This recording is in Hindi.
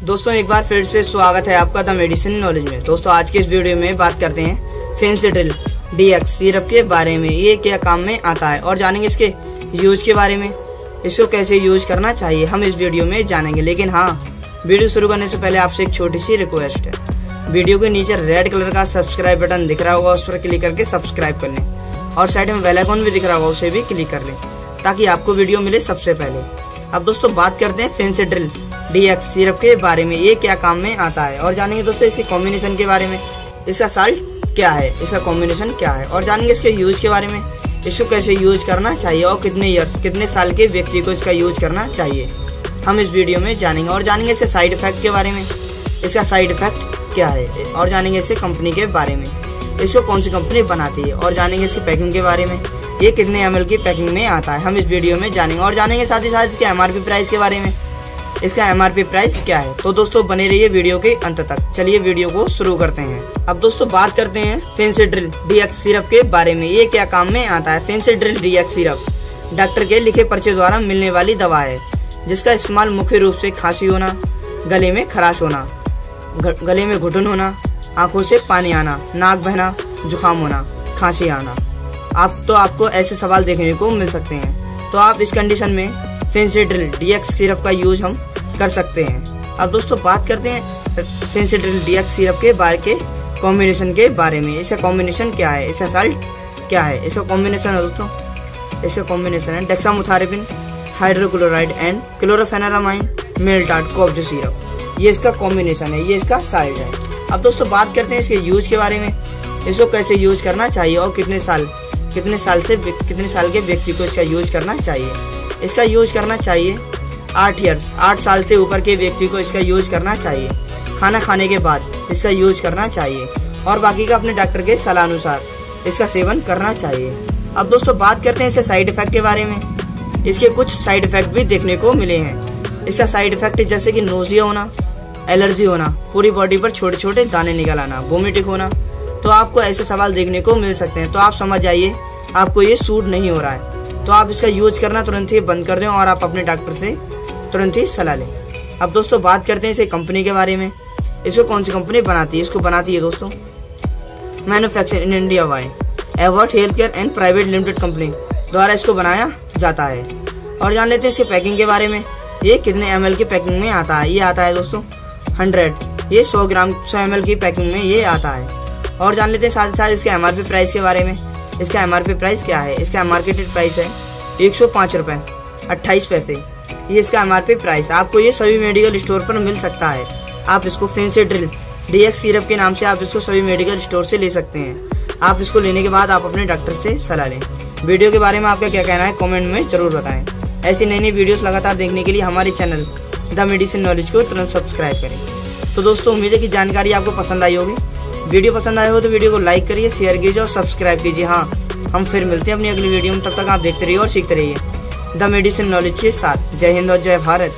दोस्तों, एक बार फिर से स्वागत है आपका द मेडिसिन नॉलेज में। दोस्तों, आज के इस वीडियो में बात करते हैं फेंसिड्रिल डीएक्स सिरप के बारे में। ये क्या काम में आता है और जानेंगे इसके यूज़ के बारे में। इसको कैसे यूज़ करना चाहिए, हम इस वीडियो में जानेंगे। लेकिन हाँ वीडियो शुरू करने से पहले आपसे एक छोटी सी रिक्वेस्ट है। वीडियो के नीचे रेड कलर का सब्सक्राइब बटन दिख रहा होगा, उस पर क्लिक करके सब्सक्राइब कर लें। और साइड में बेल आइकॉन भी दिख रहा होगा, उसे भी क्लिक कर लें, ताकि आपको वीडियो मिले सबसे पहले। अब दोस्तों, बात करते हैं फेंसिड्रिल डीएक्स सिरप के बारे में, ये क्या काम में आता है? और जानेंगे दोस्तों इसके कॉम्बिनेशन के बारे में। इसका साल्ट क्या है? इसका कॉम्बिनेशन क्या है? और जानेंगे इसके यूज़ के बारे में। इसको कैसे यूज़ करना चाहिए और कितने ईयर्स कितने साल के व्यक्ति को इसका यूज़ करना चाहिए। हम इस वीडियो में जानेंगे। और जानेंगे इसके साइड इफ़ेक्ट के बारे में। इसका साइड इफ़ेक्ट क्या है? और जानेंगे इसके कंपनी के बारे में। इसको कौन सी कंपनी बनाती है? और जानेंगे इसकी पैकिंग के बारे में। ये कितने एमएल की पैकिंग में आता है? हम इस वीडियो में जानेंगे। और जानेंगे साथ ही साथ इसके एमआरपी प्राइस के बारे में। इसका एमआरपी प्राइस क्या है? तो दोस्तों, बने रहिए वीडियो के अंत तक। चलिए वीडियो को शुरू करते हैं। अब दोस्तों, बात करते हैं फेंसी फेंसिड्रिल डीएक्स सिरप के बारे में। ये क्या काम में आता है? फेंसिड्रिल डीएक्स सिरप डॉक्टर के लिखे पर्चे द्वारा मिलने वाली दवा है, जिसका इस्तेमाल मुख्य रूप से खांसी होना, गले में खराश होना गले में घुटन होना, आँखों से पानी आना, नाक बहना, जुकाम होना, खांसी आना। आप तो आपको ऐसे सवाल देखने को मिल सकते हैं। तो आप इस कंडीशन में फेंसिड्रिल डीएक्स सिरप का यूज़ हम कर सकते हैं। अब दोस्तों बात करते हैं फेंसिड्रिल डीएक्स सिरप के बारे के कॉम्बिनेशन के बारे में। इसका कॉम्बिनेशन क्या है? इसका साल्ट क्या है? इसका कॉम्बिनेशन है दोस्तों। इसका कॉम्बिनेशन है dextromethorphan hydrochloride and chlorpheniramine maleate कोब्ज syrup ये इसका कॉम्बिनेशन है, ये इसका साल्ट है। अब दोस्तों बात करते हैं इसके यूज़ के बारे में। इसको कैसे यूज़ करना चाहिए और कितने साल कितने साल से, कितने साल के व्यक्ति को इसका यूज़ करना चाहिए। इसका यूज़ करना चाहिए आठ ईयर्स आठ साल से ऊपर के व्यक्ति को इसका यूज़ करना चाहिए। खाना खाने के बाद इसका यूज़ करना चाहिए। और बाकी का अपने डॉक्टर के सलाह अनुसार इसका सेवन करना चाहिए। अब दोस्तों, बात करते हैं इसके साइड इफ़ेक्ट के बारे में। इसके कुछ साइड इफ़ेक्ट भी देखने को मिले हैं। इसका साइड इफ़ेक्ट जैसे कि नोजिया होना एलर्जी होना, पूरी बॉडी पर छोटे छोटे दाने निकल आना वोमिटिक होना। तो आपको ऐसे सवाल देखने को मिल सकते हैं। तो आप समझ जाइए, आपको ये सूट नहीं हो रहा है। तो आप इसका यूज़ करना तुरंत ही बंद कर दें और आप अपने डॉक्टर से तुरंत ही सलाह लें। अब दोस्तों, बात करते हैं इसे कंपनी के बारे में। इसको कौन सी कंपनी बनाती है? इसको बनाती है दोस्तों manufacture in India Y. Evert health care and private limited company द्वारा इसको बनाया जाता है। और जान लेते हैं इसके पैकिंग के बारे में। ये कितने एमएल की पैकिंग में आता है? ये आता है दोस्तों, हंड्रेड। ये सौ ग्राम, सौ एम की पैकिंग में ये आता है। और जान लेते हैं साथ ही साथ इसके एमआरपी प्राइस के बारे में। इसका एमआरपी प्राइस क्या है? इसका मार्केटेड प्राइस है एक सौ पाँच रुपये अट्ठाईस पैसे। ये इसका एमआरपी प्राइस आपको ये सभी मेडिकल स्टोर पर मिल सकता है। आप इसको फेंसी ड्रिल डीएक्स सिरप के नाम से आप इसको सभी मेडिकल स्टोर से ले सकते हैं। आप इसको लेने के बाद आप अपने डॉक्टर से सलाह लें। वीडियो के बारे में आपका क्या कहना है कमेंट में ज़रूर बताएँ। ऐसी नई नई वीडियोस लगातार देखने के लिए हमारे चैनल द मेडिसिन नॉलेज को तुरंत सब्सक्राइब करें। तो दोस्तों, उम्मीद है कि जानकारी आपको पसंद आई होगी। वीडियो पसंद आए हो तो वीडियो को लाइक करिए शेयर कीजिए और सब्सक्राइब कीजिए। हाँ हम फिर मिलते हैं अपनी अगली वीडियो में। तब तक आप देखते रहिए और सीखते रहिए। द मेडिसिन नॉलेज के साथ। जय हिंद और जय भारत।